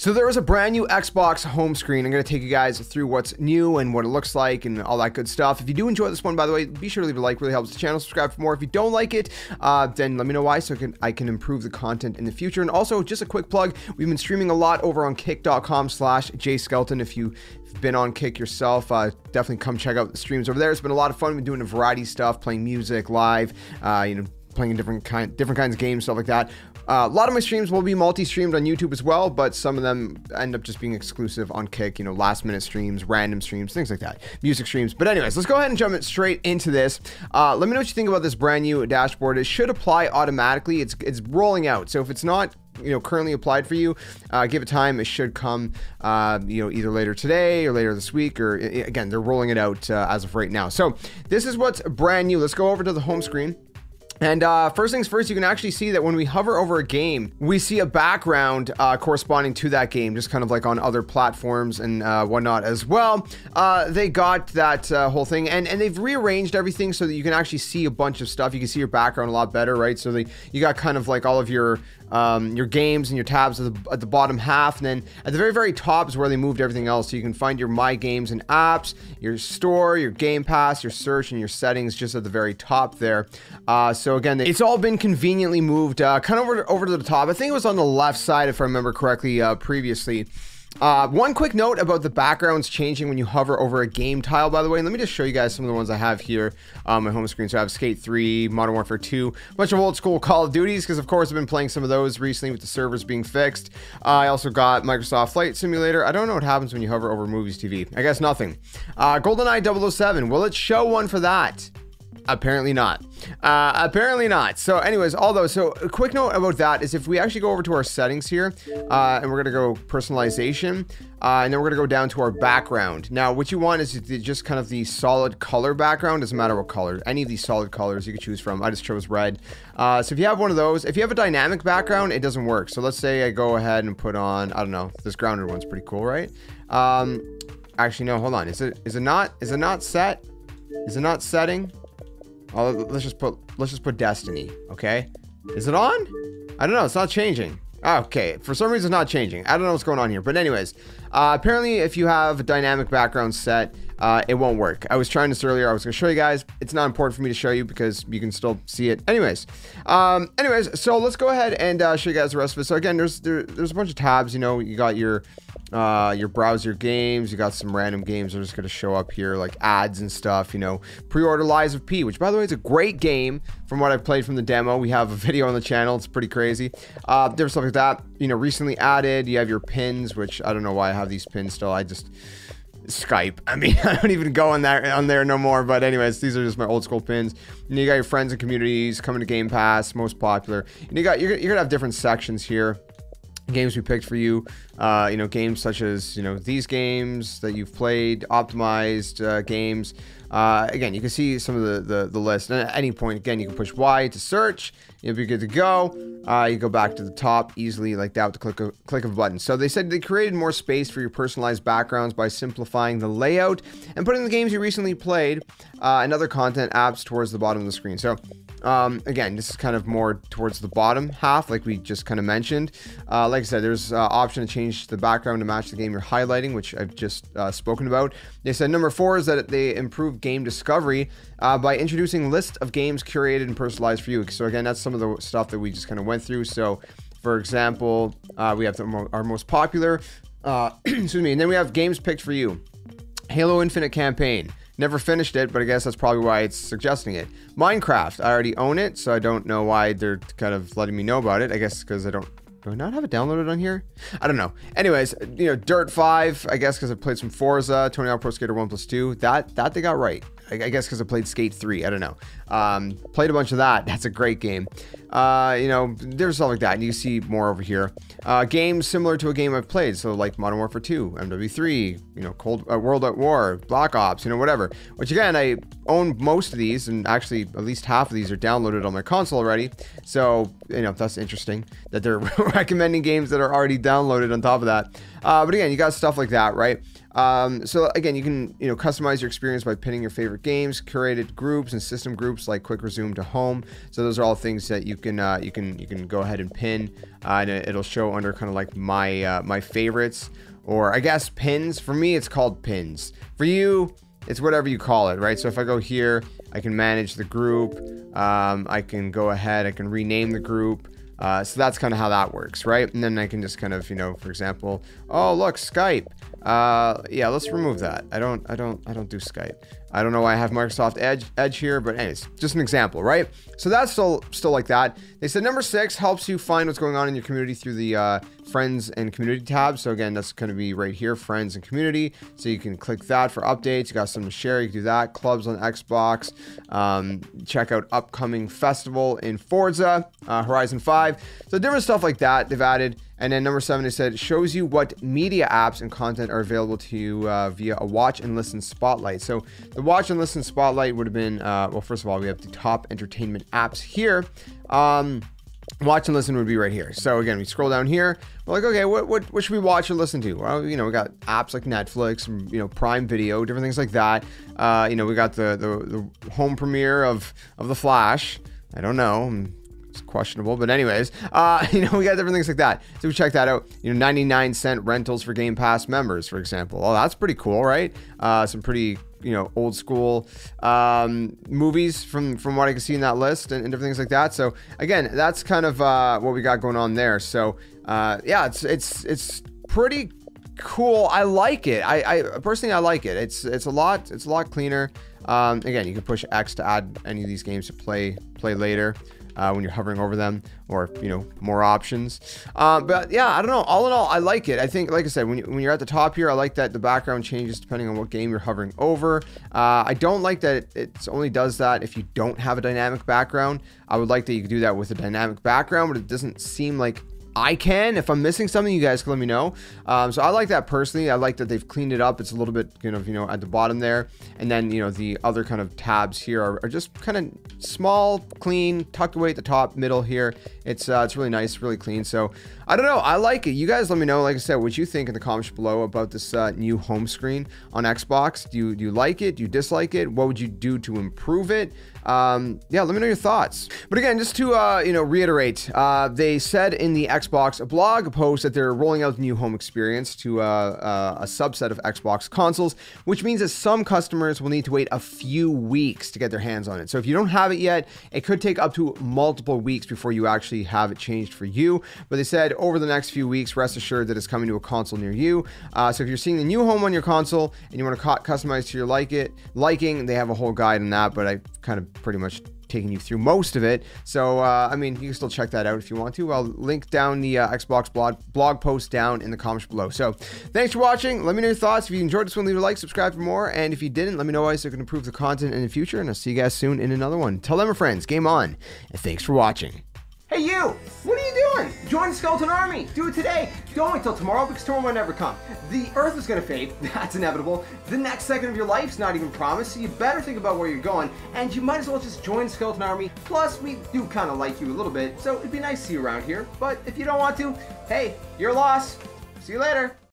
So there is a brand new Xbox home screen. I'm going to take you guys through what's new and what it looks like and all that good stuff. If you do enjoy this one, by the way, be sure to leave a like. Really helps the channel. Subscribe for more. If you don't like it, uh, then let me know why so I can, I can improve the content in the future. And also, just a quick plug, we've been streaming a lot over on kick.com slash jskeleton. If you've been on Kick yourself, uh, definitely come check out the streams over there. It's been a lot of fun. We've been doing a variety of stuff, playing music live, uh, you know, playing different kind different kinds of games, stuff like that. Uh, a lot of my streams will be multi-streamed on YouTube as well, but some of them end up just being exclusive on Kick. You know, last minute streams, random streams, things like that, music streams. But anyways, let's go ahead and jump straight into this. Uh, let me know what you think about this brand new dashboard. It should apply automatically. It's it's rolling out, so if it's not you know currently applied for you uh, give it time it should come uh, you know either later today or later this week or again they're rolling it out uh, as of right now so this is what's brand new let's go over to the home screen and uh, first things first, you can actually see that when we hover over a game, we see a background uh, corresponding to that game, just kind of like on other platforms and uh, whatnot as well. Uh, they got that uh, whole thing, and and they've rearranged everything so that you can actually see a bunch of stuff. You can see your background a lot better, right? So they, you got kind of like all of your um, your games and your tabs at the, at the bottom half. And then at the very, very top is where they moved everything else. So you can find your My Games and apps, your store, your Game Pass, your search, and your settings just at the very top there. Uh, so again, it's all been conveniently moved uh, kind of over, over to the top. I think it was on the left side, if I remember correctly, uh, previously. Uh, one quick note about the backgrounds changing when you hover over a game tile, by the way. let me just show you guys some of the ones I have here on my home screen. So I have Skate 3, Modern Warfare 2, a bunch of old school Call of Duties, because of course I've been playing some of those recently with the servers being fixed. Uh, I also got Microsoft Flight Simulator. I don't know what happens when you hover over Movies TV. I guess nothing. Uh, GoldenEye 007. Will it show one for that? Apparently not. Uh, apparently not. So anyways, although, so a quick note about that is if we actually go over to our settings here, uh, and we're gonna go personalization, uh, and then we're gonna go down to our background. Now, what you want is just kind of the solid color background, doesn't matter what color, any of these solid colors you could choose from. I just chose red. Uh, so if you have one of those, if you have a dynamic background, it doesn't work. So let's say I go ahead and put on, I don't know, this grounded one's pretty cool, right? Um, actually, no, hold on. Is it, is it not, is it not set? Is it not setting? Let's just put let's just put Destiny. Okay, is it on? I don't know. It's not changing. Okay, for some reason it's not changing. I don't know what's going on here. But anyways, uh, apparently if you have a dynamic background set, uh, it won't work. I was trying this earlier. I was going to show you guys. It's not important for me to show you because you can still see it. Anyways, um, anyways, so let's go ahead and uh, show you guys the rest of it. So again, there's there, there's a bunch of tabs. You know, you got your uh, your browser games. You got some random games that are just going to show up here, like ads and stuff. You know, pre-order Lies of P, which by the way is a great game from what I've played from the demo. We have a video on the channel. It's pretty crazy. Uh, different stuff like that. You know, recently added. You have your pins, which I don't know why I have these pins still. I just Skype. I mean, I don't even go on that on there no more. But anyways, these are just my old school pins. And you got your friends and communities coming to Game Pass, most popular. And you got you're, you're gonna have different sections here games we picked for you. Uh, you know, games such as you know these games that you've played, optimized uh, games. Uh, again, you can see some of the, the, the list. And at any point, again, you can push Y to search. You'll be good to go. Uh, you go back to the top easily like that with the click of, click of a button. So they said they created more space for your personalized backgrounds by simplifying the layout and putting the games you recently played uh, and other content apps towards the bottom of the screen. So um, again, this is kind of more towards the bottom half, like we just kind of mentioned. Uh, like I said, there's uh, option to change the background to match the game you're highlighting, which I've just uh, spoken about. They said number four is that they improve game discovery uh, by introducing list of games curated and personalized for you. So again, that's some of the stuff that we just kind of went through. So, for example, uh, we have the, our most popular. Uh, excuse me, and then we have games picked for you. Halo Infinite campaign. Never finished it, but I guess that's probably why it's suggesting it. Minecraft, I already own it, so I don't know why they're kind of letting me know about it. I guess because I don't do I not have it downloaded on here? I don't know. Anyways, you know, Dirt 5, I guess because I played some Forza, Tony Hawk Pro Skater 1 plus 2. That that they got right. I, guess because I played Skate 3. I don't know. Um, played a bunch of that. That's a great game. Uh, you know, there's stuff like that. And you see more over here. Uh, games similar to a game I've played. So like Modern Warfare 2, MW3, you know, Cold uh, World at War, Black Ops, you know, whatever. Which again, I own most of these, and actually at least half of these are downloaded on my console already. So you know, that's interesting that they're recommending games that are already downloaded on top of that. Uh, but again, you got stuff like that, right? Um, so again, you can you know customize your experience by pinning your favorite games, curated groups, and system groups like quick resume to home. So those are all things that you can uh, you can you can go ahead and pin, uh, and it'll show under kind of like my uh, my favorites or I guess pins. For me, it's called pins. For you, it's whatever you call it, right? So if I go here, I can manage the group. Um, I can go ahead, I can rename the group. Uh, so that's kind of how that works, right? And then I can just kind of, you know, for example, oh look, Skype. Uh, yeah, let's remove that. I don't, I don't, I don't do Skype. I don't know why I have Microsoft Edge Edge here, but anyways, just an example, right? So that's still still like that. They said number six helps you find what's going on in your community through the uh, friends and community tab. So again, that's going to be right here, friends and community. So you can click that for updates. You got something to share. You can do that. Clubs on Xbox. Um, check out upcoming festival in Forza uh, Horizon 5. So different stuff like that they've added. And then number seven, it said shows you what media apps and content are available to you uh, via a watch and listen spotlight. So the watch and listen spotlight would have been, uh, well, first of all, we have the top entertainment apps here. Um, watch and listen would be right here. So again, we scroll down here. We're like, okay, what, what, what should we watch or listen to? Well, you know, we got apps like Netflix, you know, Prime Video, different things like that. Uh, you know, we got the, the, the home premiere of, of The Flash. I don't know it's questionable, but anyways, uh, you know, we got different things like that. So we check that out. You know, 99 cent rentals for Game Pass members, for example. Oh, that's pretty cool, right? Uh, some pretty you know old school um, movies from from what I can see in that list and, and, different things like that. So again, that's kind of uh, what we got going on there. So uh, yeah, it's it's it's pretty cool. I like it. I, I personally I like it. It's it's a lot it's a lot cleaner. Um, again, you can push X to add any of these games to play play later uh, when you're hovering over them or, you know, more options. Uh, but yeah, I don't know. All in all, I like it. I think, like I said, when, you, when you're at the top here, I like that the background changes depending on what game you're hovering over. Uh, I don't like that it, only does that if you don't have a dynamic background. I would like that you could do that with a dynamic background, but it doesn't seem like I can. If I'm missing something, you guys can let me know. Um, so I like that personally. I like that they've cleaned it up. It's a little bit kind of, you know, at the bottom there. And then, you know, the other kind of tabs here are, are just kind of small, clean, tucked away at the top, middle here. It's uh, it's really nice, really clean. So I don't know. I like it. You guys let me know, like I said, what you think in the comments below about this uh, new home screen on Xbox. Do you, do you like it? Do you dislike it? What would you do to improve it? Um, yeah, let me know your thoughts. But again, just to uh, you know reiterate, uh, they said in the Xbox blog post that they're rolling out the new home experience to uh, uh, a subset of Xbox consoles, which means that some customers will need to wait a few weeks to get their hands on it. So if you don't have it yet, it could take up to multiple weeks before you actually have it changed for you. But they said over the next few weeks, rest assured that it's coming to a console near you. Uh, so if you're seeing the new home on your console and you want to customize to your like it liking, they have a whole guide on that. But I kind of pretty much taking you through most of it. So, uh, I mean, you can still check that out if you want to. I'll link down the uh, Xbox blog, blog post down in the comments below. So, thanks for watching. Let me know your thoughts. If you enjoyed this one, leave a like, subscribe for more. And if you didn't, let me know ways I can improve the content in the future. And I'll see you guys soon in another one. Tell them, my friends, game on. And thanks for watching. Hey you! What are you doing? Join the Skeleton Army! Do it today! Don't wait till tomorrow because tomorrow might never come. The Earth is gonna fade, that's inevitable. The next second of your life's not even promised, so you better think about where you're going, and you might as well just join the Skeleton Army. Plus, we do kinda like you a little bit, so it'd be nice to see you around here. But if you don't want to, hey, your loss. See you later.